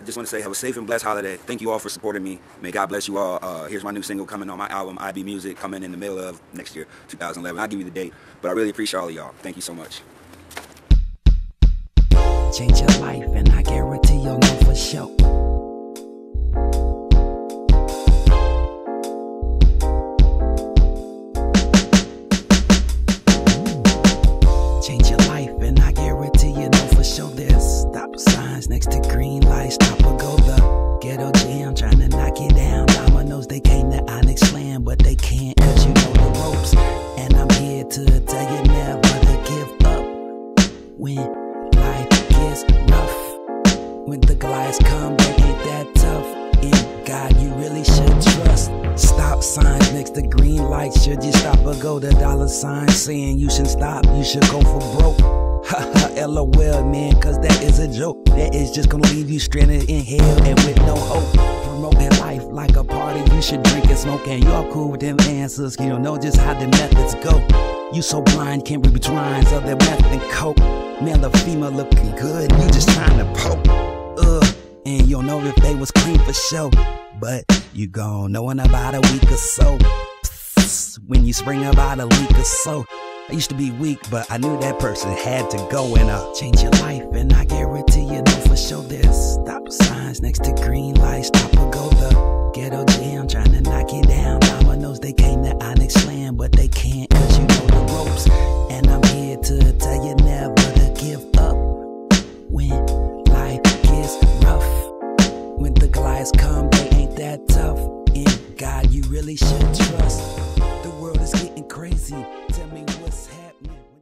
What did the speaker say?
I just want to say have a safe and blessed holiday. Thank you all for supporting me. May God bless you all. Uh, here's my new single coming on my album, iBMusick, coming in the middle of next year, 2011. I'll give you the date, but I really appreciate all of y'all. Thank you so much. Change your life, and I guarantee you'll know for sure. Stop signs next to green lights. Stop or go the ghetto jam, trying to knock it down. Dominoes, they came to Onyx Land, but they can't, cause you know the ropes. And I'm here to tell you never to give up when life gets rough. When the glass come, they ain't that tough. In God, you really should trust. Stop signs next to green lights. Should you stop or go? The dollar sign saying you should stop. You should go for broke. Haha, lol, man, cause that is a joke. That is just gonna leave you stranded in hell and with no hope. Promoting life like a party, you should drink and smoke, and you're cool with them answers. You don't know just how the methods go. You so blind, can't read between lines of their meth and coke. Male or female looking good, you just trying to poke. Ugh, and you don't know if they was clean for show. But you gon' know in about a week or so. Psst, when you spring about a leak or so. I used to be weak, but I knew that person had to go and uh, change your life. And I guarantee you know for sure there's stop signs next to green lights. Stop or go the ghetto jam, trying to knock you down. Mama knows they came to Onyx Land, but they can't cause you know the ropes. And I'm here to tell you never to give up when life gets rough. When the glides come, they ain't that tough. In God, you really should trust. The world is getting crazy. Tell me what's happening.